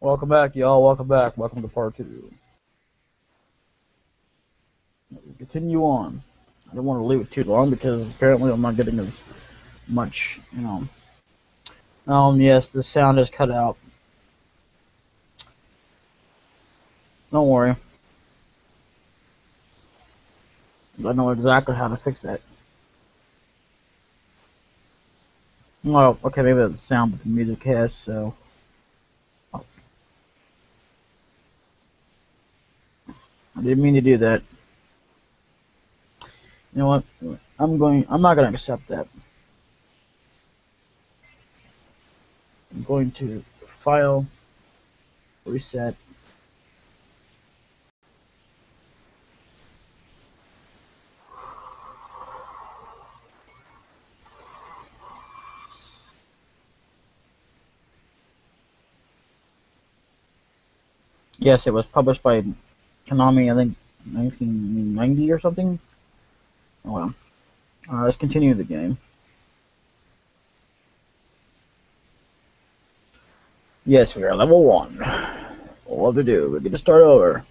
Welcome back, y'all. Welcome back. Welcome to part two. Continue on. I don't want to leave it too long because apparently I'm not getting as much, you know. Um, yes, the sound is cut out. Don't worry. I know exactly how to fix that. Well, okay, maybe that's the sound, but the music has, so. I didn't mean to do that. You know what? I'm going. I'm not going to accept that. I'm going to file, reset. Yes, it was published by Konami, I think 1990 or something. Oh well. Uh, let's continue the game. Yes, we are level one. What to do? We get to start over.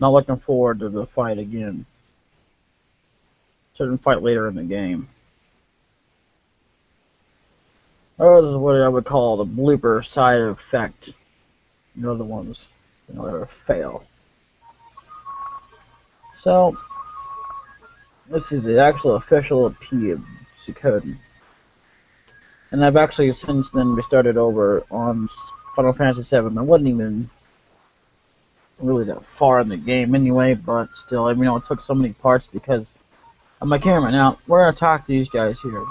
Not looking forward to the fight again. Certain fight later in the game. Oh, this is what I would call the blooper side effect. You know the ones that fail. So, this is the actual official P of. And I've actually since then restarted over on Final Fantasy VII. I wasn't even really that far in the game anyway, but still, I mean, it took so many parts because of my camera. Now, we're going to talk to these guys here.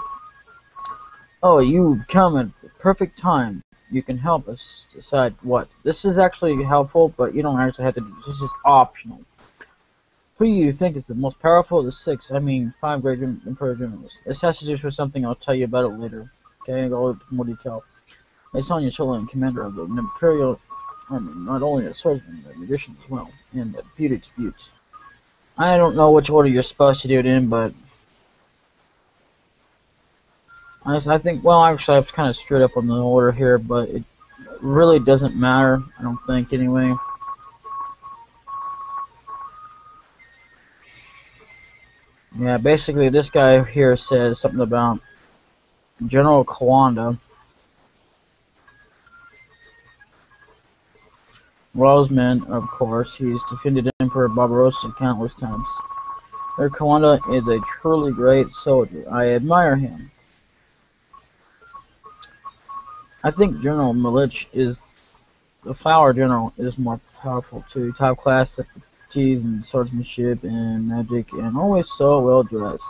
Oh, you've come at the perfect time. You can help us decide what. This is actually helpful, but you don't actually have to do this. This is optional. Who do you think is the most powerful of the six? I mean, five great Emperor generals. This has to do with something I'll tell you about it later. Okay, I'll go into more detail. It's Sonya Shulen, commander of the Imperial Army, not only a swordsman, but a magician as well, and a beauty disputes. I don't know which order you're supposed to do it in, but I, I think, well, actually, I've kind of screwed up on the order here, but it really doesn't matter, I don't think, anyway. Yeah, basically this guy here says something about General Kwanda. Rosman, of course, he's defended Emperor Barbarossa countless times. Their Kwanda is a truly great soldier. I admire him. I think General Milich is the Flower General is more powerful too. Top class expertise in swordsmanship and magic, and always so well dressed.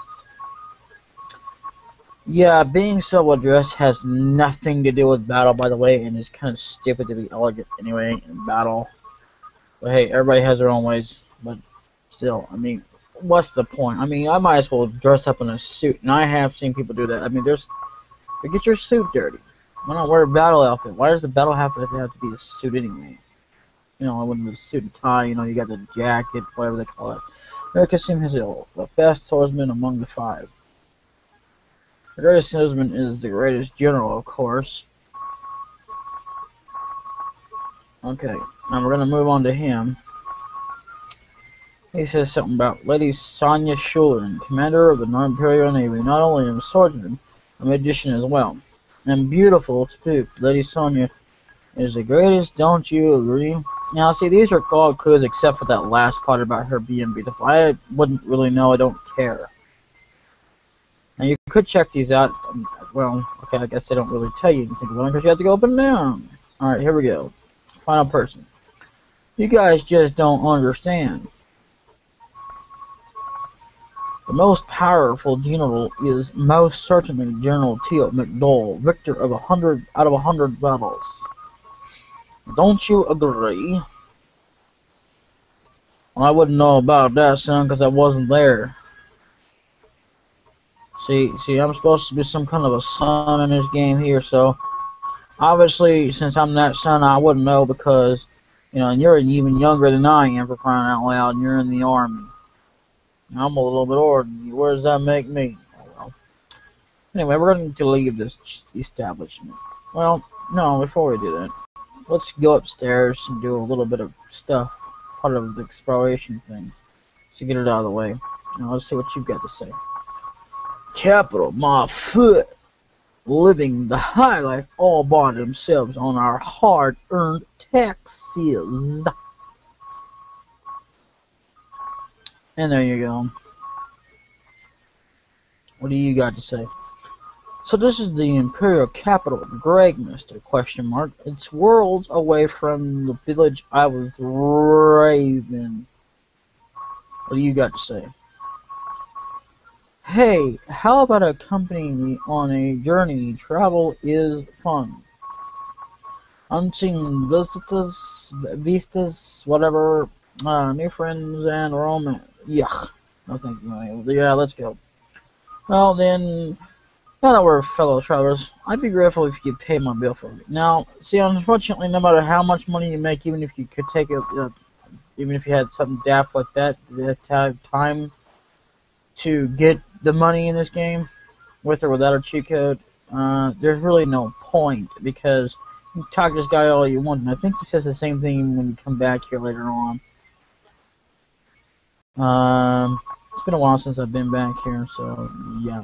Yeah, being so well dressed has nothing to do with battle, by the way, and it's kind of stupid to be elegant anyway in battle. But hey, everybody has their own ways. But still, I mean, what's the point? I mean, I might as well dress up in a suit, and I have seen people do that. I mean, there's but get your suit dirty. Why not wear a battle outfit? Why does the battle outfit have to be a suit anyway? You know, I when the suit and tie, you know, you got the jacket, whatever they call it. Kasim Hazil, the best swordsman among the five. The greatest swordsman is the greatest general, of course. Okay, now we're going to move on to him. He says something about Lady Sonya Shulen, commander of the Imperial Navy, not only a swordsman, a magician as well. And beautiful, too. Lady Sonya is the greatest, don't you agree? Now, see, these are all clues except for that last part about her being beautiful. I wouldn't really know, I don't care. Now, you could check these out. Um, well, okay, I guess they don't really tell you anything about because you have to go up and down. Alright, here we go. Final person. You guys just don't understand. The most powerful general is most certainly General Teo McDohl, victor of a hundred out of a hundred battles. Don't you agree? Well, I wouldn't know about that, son, because I wasn't there. See, see, I'm supposed to be some kind of a son in this game here, so obviously, since I'm that son, I wouldn't know because, you know, you're even younger than I am for crying out loud, and you're in the army. I'm a little bit older than you. Where does that make me? Well, anyway, we're going to leave this establishment. Well, no, before we do that, let's go upstairs and do a little bit of stuff, part of the exploration thing, to get it out of the way. Now let's see what you've got to say. Capital, my foot, living the high life all by themselves on our hard-earned taxes. And there you go. What do you got to say? So this is the imperial capital of Gregminster, question mark. It's worlds away from the village I was raised in. What do you got to say? Hey, how about accompanying me on a journey? Travel is fun. Hunting visitors, vistas, whatever, uh, new friends and romance. Yuck. No thank you. Yeah, let's go. Well then, now that we're fellow travelers, I'd be grateful if you could pay my bill for me. Now, see, unfortunately, no matter how much money you make, even if you could take it, uh, even if you had something daft like that, to have time to get the money in this game, with or without a cheat code. Uh, there's really no point because you talk to this guy all you want, and I think he says the same thing when you come back here later on. Um, it's been a while since I've been back here, so yeah.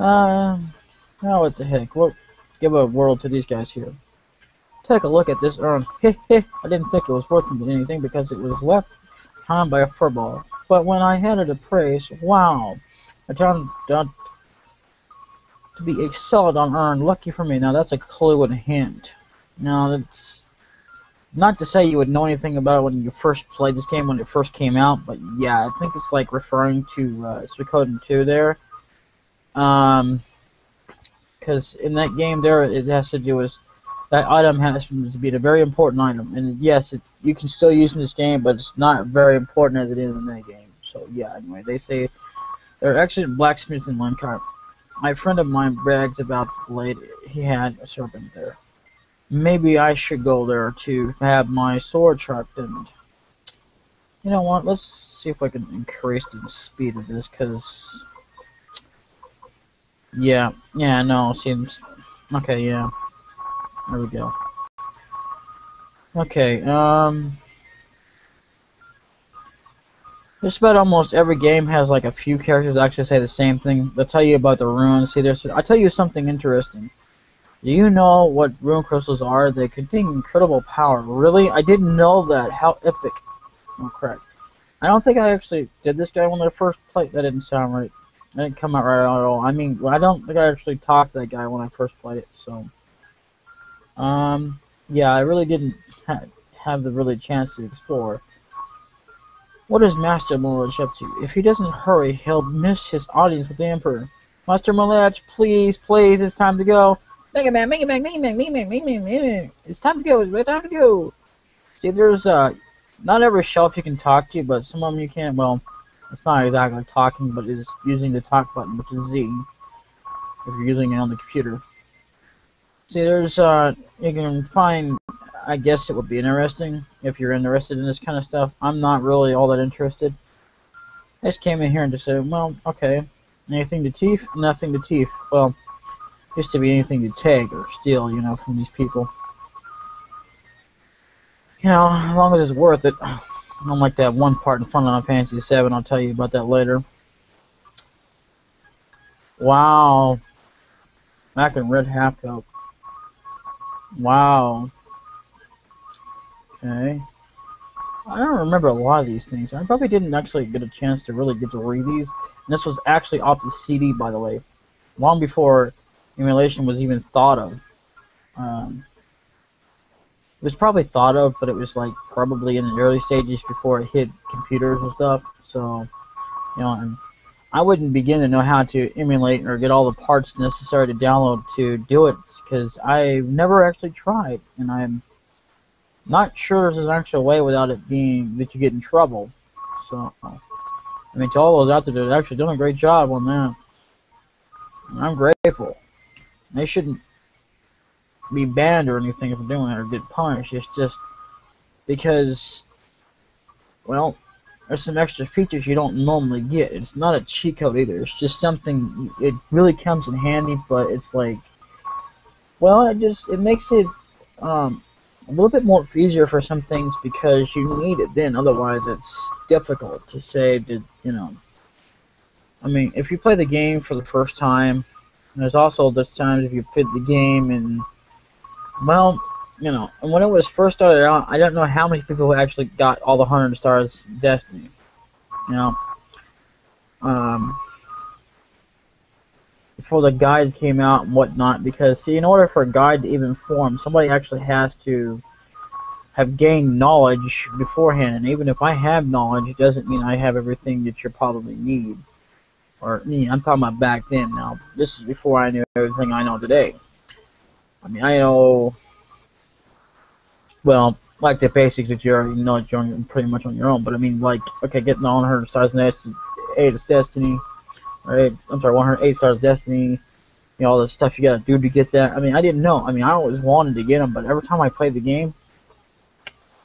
Uh, now what the heck? We'll give a world to these guys here. Take a look at this urn. Heh heh, I didn't think it was worth anything because it was left behind by a furball. But when I had it appraised, wow, I turned out to be a solid on urn. Lucky for me. Now that's a clue and a hint. Now that's not to say you would know anything about it when you first played this game when it first came out, but yeah, I think it's like referring to uh, Suikoden 2 there. Um, because in that game there, it has to do with that item has to be a very important item, and yes, it, you can still use in this game, but it's not very important as it is in that game. So yeah, anyway, they say there are excellent blacksmiths in Lynkhart. My friend of mine brags about the blade he had a serpent there. Maybe I should go there to have my sword sharpened. You know what? Let's see if I can increase the speed of this, because yeah, yeah, no, seems... Okay, yeah. There we go. Okay, um... Just about almost every game has like a few characters actually say the same thing. They'll tell you about the runes. See, there's. I'll tell you something interesting. Do you know what rune crystals are? They contain incredible power. Really? I didn't know that. How epic. Oh, correct. I don't think I actually did this guy when I first played. That didn't sound right. It didn't come out right at all. I mean, I don't think I actually talked to that guy when I first played it, so. Um, yeah, I really didn't ha have the really chance to explore. What is Master Milich up to? If he doesn't hurry, he'll miss his audience with the Emperor. Master Milich, please, please, it's time to go. Mega Man, Mega Man, Mega Man, Mega Man, Mega Man, Mega Man. It's time to go, it's time to go. See, there's, uh, not every shelf you can talk to, but some of them you can't, well, it's not exactly talking, but it's using the talk button, which is Z, if you're using it on the computer. See, there's, uh, you can find, I guess it would be interesting if you're interested in this kind of stuff. I'm not really all that interested. I just came in here and just said, well, okay, anything to teeth? Nothing to teeth. Well, used to be anything to take or steal, you know, from these people. You know, as long as it's worth it. Unlike that one part in Final Fantasy 7, I'll tell you about that later. Wow. Back in Red Half Coat. Wow. Okay. I don't remember a lot of these things. I probably didn't actually get a chance to really get to read these. And this was actually off the CD, by the way. Long before emulation was even thought of. Um, it was probably thought of, but it was like probably in the early stages before it hit computers and stuff. So, you know, and I wouldn't begin to know how to emulate or get all the parts necessary to download to do it because I've never actually tried, and I'm not sure there's an actual way without it being that you get in trouble. So, I mean, to all those out there that actually done a great job on that, I'm grateful. They shouldn't be banned or anything for doing it or get punished. It's just because, well, there's some extra features you don't normally get. It's not a cheat code either. It's just something. It really comes in handy, but it's like, well, it just it makes it um, a little bit more easier for some things because you need it then. Otherwise, it's difficult to say that you know. I mean, if you play the game for the first time, there's also the times if you play the game and well, you know, when it was first started out, I don't know how many people actually got all the hundred stars Destiny. You know, um, before the guides came out and whatnot, because see, in order for a guide to even form, somebody actually has to have gained knowledge beforehand, and even if I have knowledge, it doesn't mean I have everything that you probably need. Or, me, I'm talking about back then now. This is before I knew everything I know today. I mean, I know, well, like the basics that you already know you're pretty much on your own, but I mean, like, okay, getting on her stars next, eight is Destiny, right? I'm sorry, 108 stars Destiny, you know, all the stuff you gotta do to get that. I mean, I didn't know. I mean, I always wanted to get them, but every time I played the game,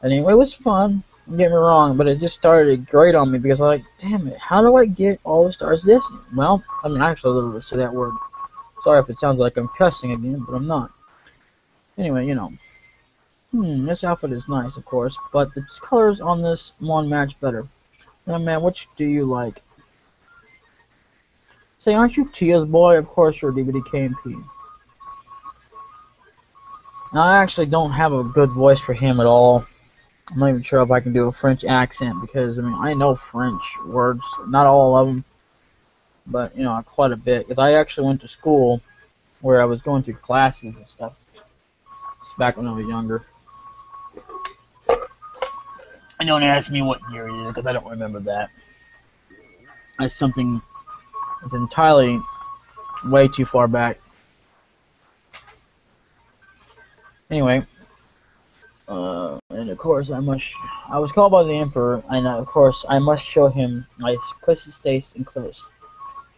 anyway, it was fun. Don't get me wrong, but it just started great on me because I'm like, damn it, how do I get all the stars Destiny? Well, I mean, I actually literally say that word. Sorry if it sounds like I'm cussing again, but I'm not. Anyway, you know. Hmm, this outfit is nice, of course, but the colors on this one match better. Now, man, which do you like? Say, aren't you Tia's boy? Of course you're DVD KMP. Now, I actually don't have a good voice for him at all. I'm not even sure if I can do a French accent because, I mean, I know French words, not all of them, but, you know, quite a bit. Because I actually went to school where I was going through classes and stuff. It's back when I was younger. And don't ask me what year it is because I don't remember that. That's something that's entirely way too far back. Anyway, uh, and of course I must. I was called by the emperor, and of course I must show him my closest taste and close.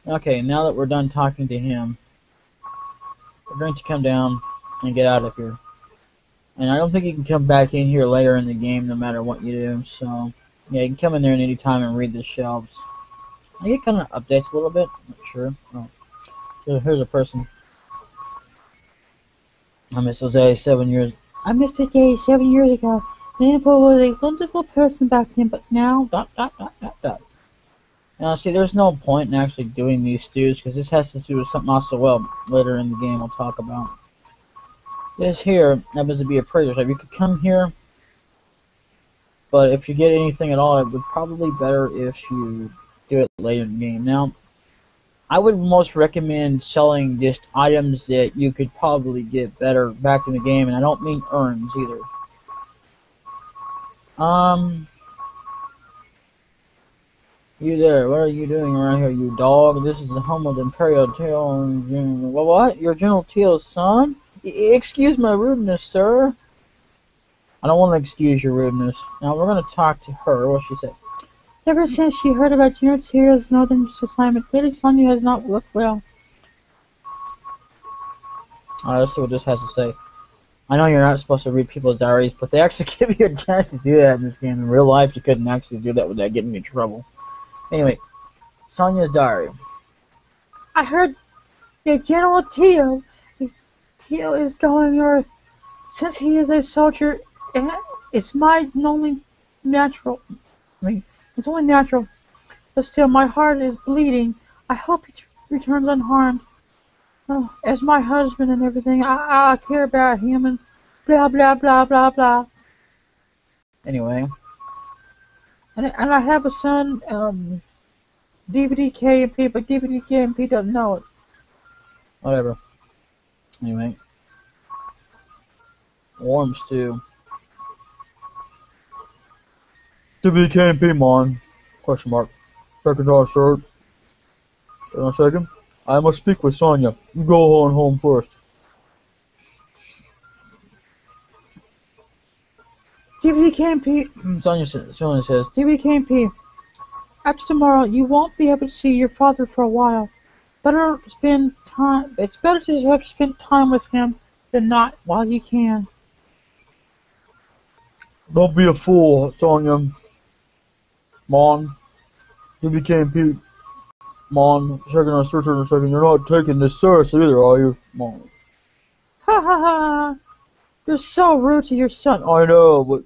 Okay, now that we're done talking to him, we're going to come down and get out of here. And I don't think you can come back in here later in the game no matter what you do. So, yeah, you can come in there at any time and read the shelves. I get kind of updates a little bit. not sure. Oh. Here's a person. I miss Jose seven years. I missed his seven years ago. Leopold was a wonderful person back then, but now dot dot dot dot dot. Now, see, there's no point in actually doing these stews because this has to do with something else. So, well, later in the game, we'll talk about. This here happens to be a so you could come here, but if you get anything at all, it would probably be better if you do it later in the game. Now, I would most recommend selling just items that you could probably get better back in the game, and I don't mean urns either. Um, you there, what are you doing around here, you dog? This is the home of the Imperial Teal. What? Your General Teal's son? Excuse my rudeness, sir. I don't want to excuse your rudeness. Now we're going to talk to her. What she said. Ever since she heard about Junior Teal's northern assignment, Lady Sonya has not looked well. Alright, let's see what this has to say. I know you're not supposed to read people's diaries, but they actually give you a chance to do that in this game. In real life, you couldn't actually do that without getting in trouble. Anyway, Sonya's diary. I heard that General Teal Teal is going north. Since he is a soldier, it's my only natural. I mean, it's only natural. But still, my heart is bleeding. I hope he returns unharmed. Oh, as my husband and everything, I, I care about him and blah blah blah blah blah. Anyway, and and I have a son, um, DBDKMP, but DBDKMP doesn't know it. Whatever. Anyway. Worms too. DBDKMP mon. Question mark. Second dollar shirt. On a second. I must speak with Sonya. You go on home first. DVD KMP. Sonya says, Sonya says, DBDKMP. After tomorrow, you won't be able to see your father for a while. Better spend time. It's better to have spent time with him than not while you can. Don't be a fool, Sonya. Mon. You became Pete. Mon. Second on search in a second. You're not taking this seriously either, are you? Mon. Ha ha ha. You're so rude to your son. I know, but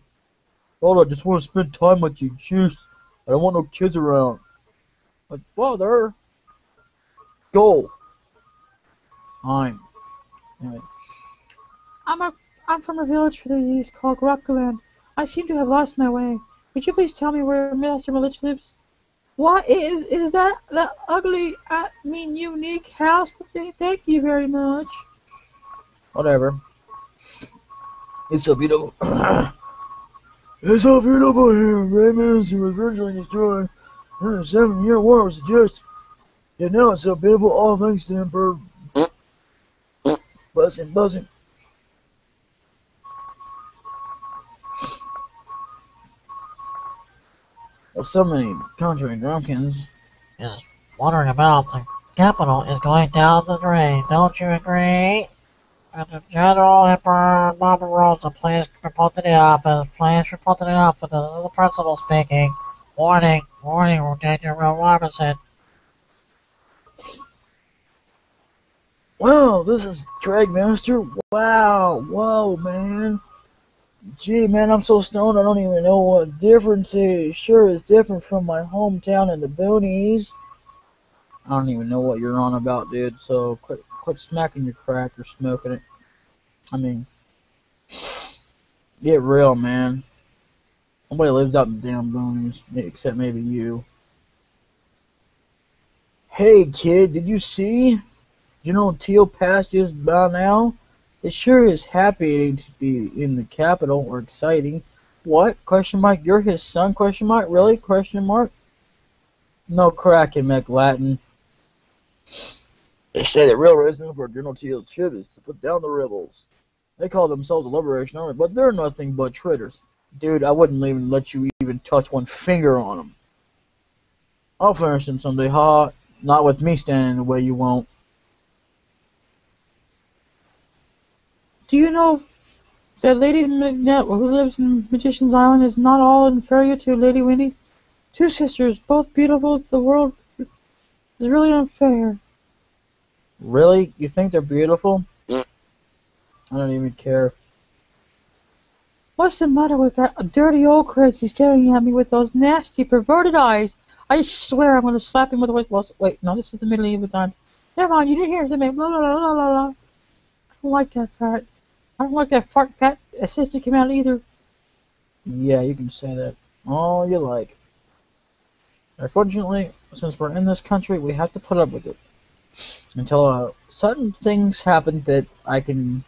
Father, I just want to spend time with you. Jeez, I don't want no kids around. But father, go. Fine. Anyway. I'm a I'm from a village to the east called Rockland. I seem to have lost my way. Would you please tell me where Master Milich lives? What is is that the ugly, I mean, unique house? Thank you very much. Whatever. It's so beautiful. it's so beautiful here. Raymond's originally destroyed during the Seven Year War was just. Yet now it's so beautiful, all thanks to Emperor. buzzing, buzzing. There's so many country drunkens. is wondering about the capital is going down the drain, don't you agree? And the General Emperor Barbarossa, please report to the office. Please report to the office. This is the principal speaking. Warning, warning, Daniel Robinson. Wow, this is Dragmaster. Wow, whoa, man. Gee, man, I'm so stoned I don't even know what difference is. Sure, it's different from my hometown in the boonies. I don't even know what you're on about, dude. So quit, quit smacking your crack or smoking it. I mean, get real, man. Nobody lives out in the damn boonies, except maybe you. Hey, kid, did you see? You know Teal just by now? It sure is happy to be in the capital or exciting. What? Question mark. You're his son? Question mark. Really? Question mark. No cracking, McLatin. They say the real reason for General Teal's trip is to put down the rebels. They call themselves the Liberation Army, but they're nothing but traitors. Dude, I wouldn't even let you even touch one finger on them. I'll finish them someday, ha. Not with me standing in the way, you won't. Do you know that Lady Leknaat, who lives in Magician's Island, is not all inferior to Lady Windy? Two sisters, both beautiful. The world is really unfair. Really? You think they're beautiful? I don't even care. What's the matter with that dirty old crazy staring at me with those nasty, perverted eyes? I swear I'm going to slap him with a white Wait, no, this is the middle of time. Never mind, you didn't hear me. Blah, blah, blah, blah, blah. I don't like that part. I don't like that fart cat assistant came out either. Yeah, you can say that all you like. Unfortunately, since we're in this country, we have to put up with it. Until uh, certain things happen that I can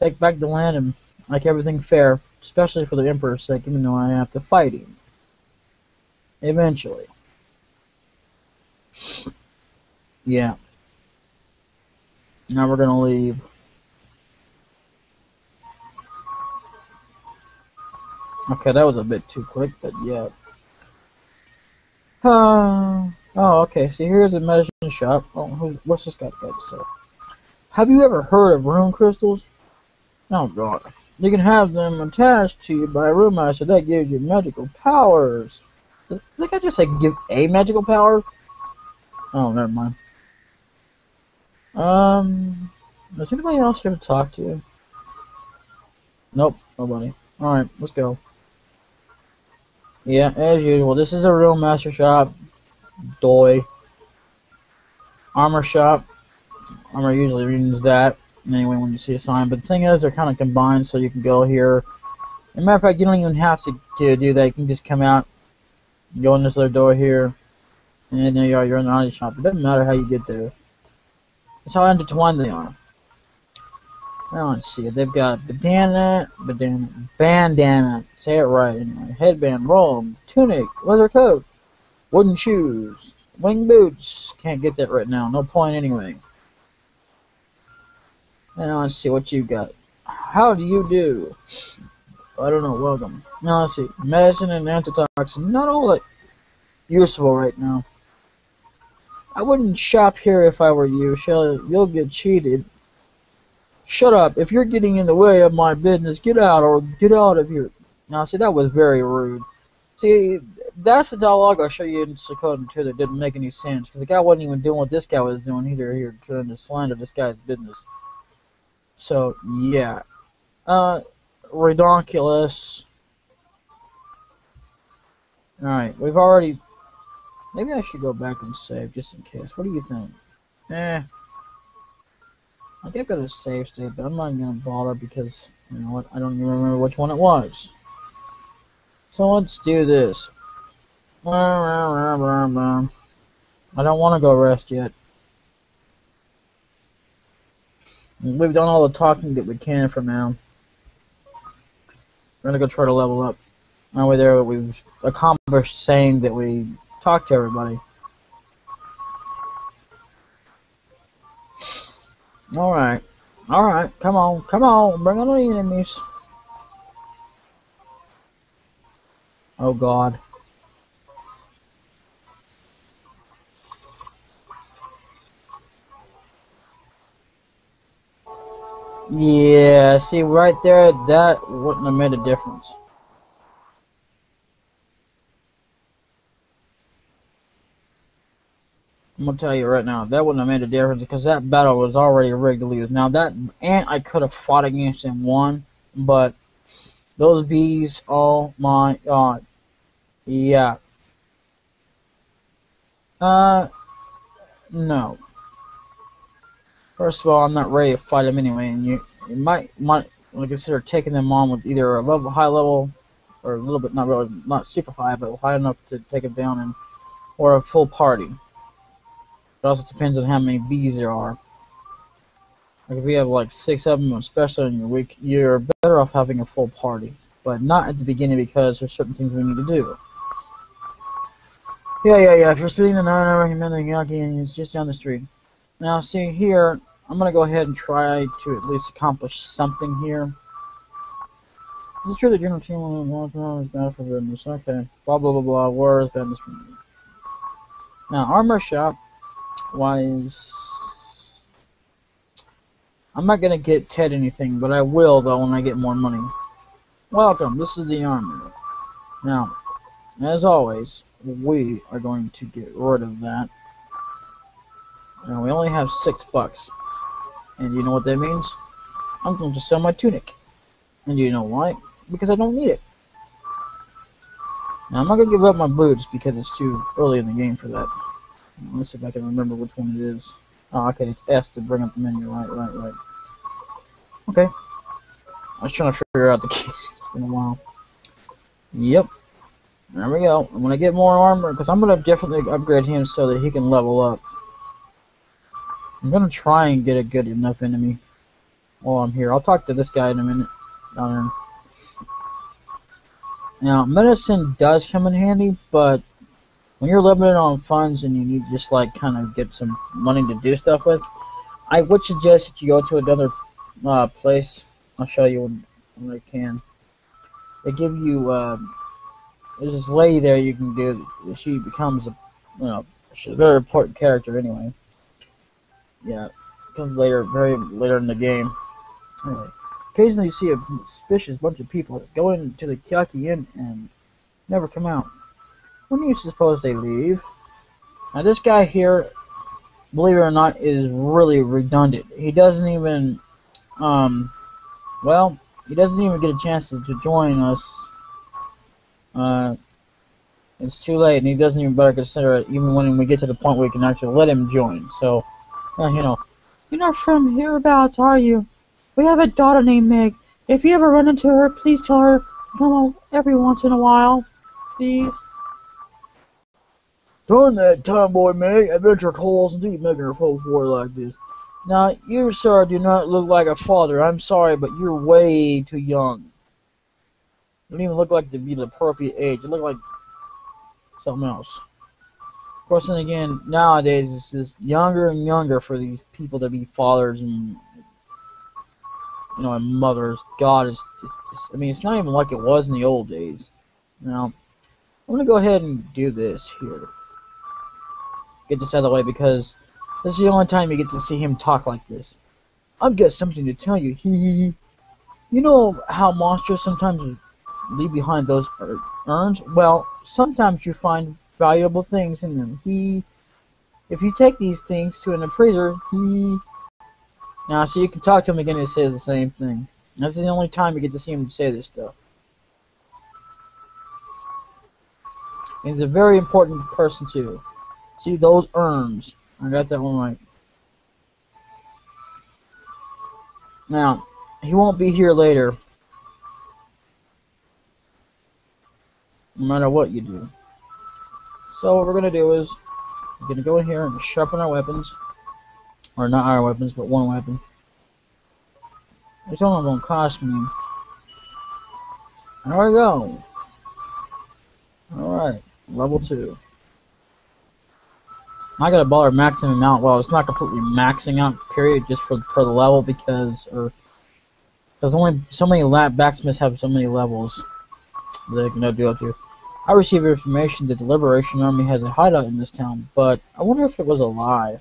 take back the land and make everything fair, especially for the Emperor's sake, even though I have to fight him. Eventually. Yeah. Now we're gonna leave. Okay, that was a bit too quick, but yeah. Uh, oh, okay. So here's a medicine shop. Oh, what's this guy got to say? Have you ever heard of rune crystals? Oh god. You can have them attached to you by a rune master that gives you magical powers. Did that guy just say give a magical powers? Oh, never mind. Um, is anybody else here to talk to? You? Nope, nobody. Alright, let's go. Yeah, as usual, this is a real master shop. Doy. Armor shop. Armor usually means that. Anyway, when you see a sign. But the thing is, they're kind of combined, so you can go here. As a matter of fact, you don't even have to, to do that. You can just come out, go in this other door here, and there you are. You're in the armor shop. It doesn't matter how you get there. That's how intertwined they are. Now let's see. They've got bandana, bandana, bandana. Say it right anyway. Headband, robe, tunic, leather coat, wooden shoes, wing boots. Can't get that right now. No point anyway. Now let's see what you've got. How do you do? I don't know. Welcome. Now let's see. Medicine and antitoxin. Not all that useful right now. I wouldn't shop here if I were you. You'll get cheated. Shut up. If you're getting in the way of my business, get out or get out of here. Now, see, that was very rude. See, that's the dialogue I'll show you in Suikoden 2 that didn't make any sense. Because the guy wasn't even doing what this guy was doing either here, trying to slander this guy's business. So, yeah. Uh, redonkulous. Alright, we've already... Maybe I should go back and save, just in case. What do you think? Eh. I think I got a save state, but I'm not gonna bother because, you know what, I don't even remember which one it was. So let's do this. I don't want to go rest yet. We've done all the talking that we can for now. We're gonna go try to level up. Now we're there, we've accomplished saying that we talked to everybody. Alright. Alright, come on, come on, bring on the enemies. Oh god. Yeah, see right there, that wouldn't have made a difference. I'm gonna tell you right now, that wouldn't have made a difference because that battle was already rigged to lose. Now that ant I could have fought against and won, but those bees, oh my god. Yeah. Uh, no. First of all, I'm not ready to fight them anyway, and you, you might might consider taking them on with either a level high level or a little bit not really not super high, but high enough to take them down, and or a full party. It also depends on how many bees there are. Like if you have like six of them, especially in your week, you're better off having a full party, but not at the beginning because there's certain things we need to do. Yeah, yeah, yeah. If you're speeding the nine, I recommend the Yaki, and it's just down the street. Now, see here, I'm gonna go ahead and try to at least accomplish something here. Is it true that general team is bad for business? Okay. Blah blah blah blah. War is bad for me. Now, armor shop wise. I'm not gonna get Ted anything, but I will though when I get more money. Welcome, this is the armor. Now, as always, we are going to get rid of that. Now we only have six bucks. And you know what that means? I'm going to sell my tunic. And you know why? Because I don't need it. Now I'm not gonna give up my boots because it's too early in the game for that. Let's see if I can remember which one it is. Oh, okay, it's S to bring up the menu. Right, right, right. Okay. I was trying to figure out the keys. It's been a while. Yep. There we go. And when I get more armor, because I'm going to definitely upgrade him so that he can level up. I'm going to try and get a good enough enemy while I'm here. I'll talk to this guy in a minute. Now, medicine does come in handy, but when you're limited on funds and you need just like kind of get some money to do stuff with, I would suggest that you go to another uh, place. I'll show you when, when I can. They give you... Uh, there's this lady there you can do. She becomes a, you know, she's a very important character anyway. Yeah, comes later, very later in the game. Anyway, occasionally you see a suspicious bunch of people go into the Kyaki Inn and never come out. When do you suppose they leave? Now this guy here, believe it or not, is really redundant. He doesn't even, um, well, he doesn't even get a chance to, join us uh, it's too late, and he doesn't even better consider it, even when we get to the point where we can actually let him join. So, uh, you know, you're not from hereabouts, are you? We have a daughter named Meg. If you ever run into her, please tell her to come on every once in a while, please. Darn that time, tomboy, Meg. Adventure calls indeed making her folks war like this. Now, you, sir, do not look like a father. I'm sorry, but you're way too young. You don't even look like to be the appropriate age. You look like something else. Of course, and again, nowadays it's just younger and younger for these people to be fathers and you know and mothers. God, it's I mean, it's not even like it was in the old days. Now, I'm gonna go ahead and do this here. Get this out of the way because this is the only time you get to see him talk like this. I've got something to tell you. He, you know how monsters sometimes leave behind those er, urns? Well, sometimes you find valuable things in them. He, if you take these things to an appraiser, he. Now, so you can talk to him again. It says the same thing. This is the only time you get to see him say this stuff. He's a very important person too. See those urns. I got that one right. Now, he won't be here later. No matter what you do. So what we're gonna do is we're gonna go in here and sharpen our weapons. Or not our weapons, but one weapon. It's only gonna cost me. There we go. Alright, level two. I got a baller maximum out. Well, it's not completely maxing out, period, just for for the level because or there's only so many lab backsmiths have so many levels they can do to. I received information that the Liberation Army has a hideout in this town, but I wonder if it was a lie.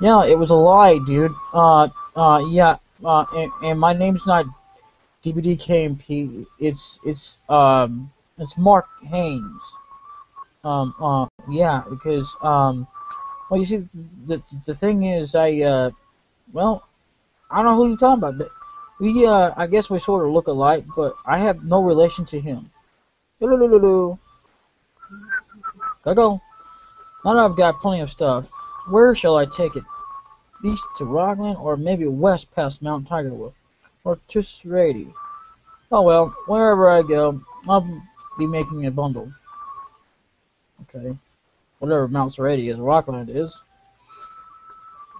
Yeah, it was a lie, dude. Uh, uh, yeah, uh, and, and my name's not DBDKMP. It's it's um it's Mark Haynes. Um, uh, yeah, because um, well, you see, the the thing is, I uh, well, I don't know who you're talking about. But we uh, I guess we sort of look alike, but I have no relation to him. Gotta go. Now that I've got plenty of stuff, where shall I take it? East to Rockland, or maybe west past Mount Tigerwolf, or to Sarady? Oh well, wherever I go, I'll be making a bundle. Okay. Whatever Mount Sarady is, Rockland is.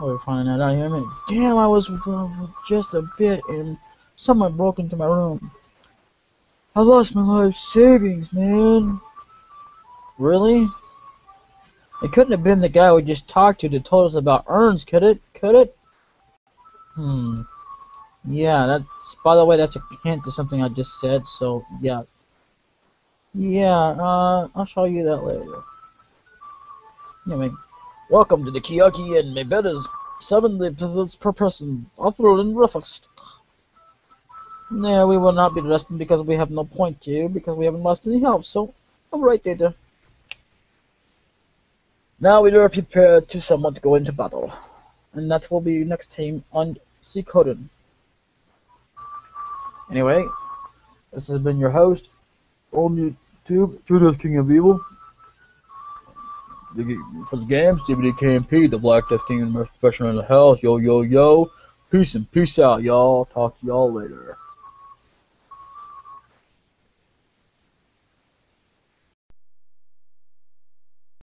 I'll be finding that out here a minute. Damn, I was uh, just a bit, and someone broke into my room. I lost my life savings, man. Really? It couldn't have been the guy we just talked to that told us about urns, could it? Could it? Hmm. Yeah, that's, by the way, that's a hint to something I just said, so, yeah. Yeah, uh, I'll show you that later. Anyway, welcome to the Kiyaki and my bed is seven episodes per person, author and roughest. No, we will not be resting because we have no point to, because we haven't lost any health, so I'm right there. Now we are prepared to somewhat go into battle. And that will be next time on Suikoden. Anyway, this has been your host on YouTube, Judas King of Evil. For the games, DBDKMP, the Black Death King and the most professional in the house. Yo, yo, yo. Peace and peace out, y'all. Talk to y'all later.